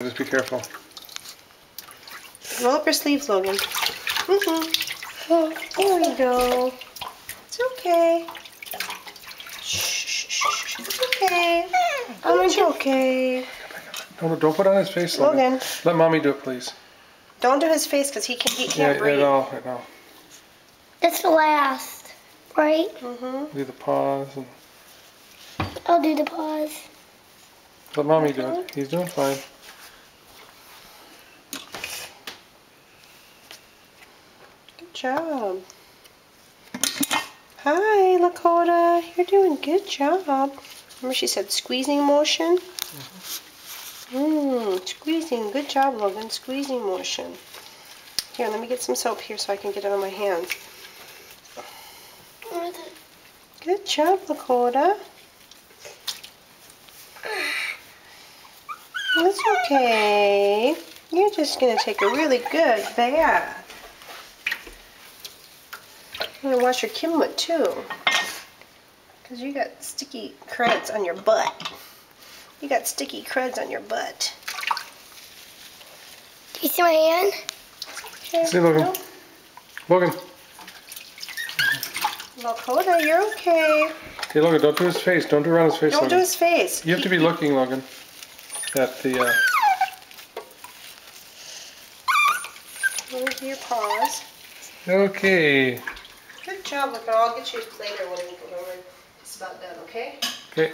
Just be careful. Roll up your sleeves, Logan. Mm-hmm. Oh, there we go. It's okay. Shh, shh, shh, shh. It's okay. Oh, it's okay. Don't, don't put it on his face, Logan. Logan, Let mommy do it, please. don't do his face because he, can, he Yeah, can't I breathe. know, I know. It's last, right? Mm-hmm. Do the paws and I'll do the pause. let mommy do it. He's doing fine. Good job. Hi, Lakota. You're doing good job. Remember she said squeezing motion? Mmm, squeezing. Good job, Logan. Squeezing motion. Here, let me get some soap here so I can get it on my hands. Good job, Lakota. That's okay. You're just going to take a really good bath. I'm going to wash your kimut too. Because you got sticky creds on your butt. You got sticky creds on your butt. Do you see my hand? Okay. See, Logan. no, Logan. Lakota, you're okay. Okay, Logan, don't do his face. Don't do around his face, Don't do his face. You have to be looking, Logan, at the, uh, Let me do your paws. okay. Job, Lakota. I'll get you later when, when we're it's about done, okay? Okay.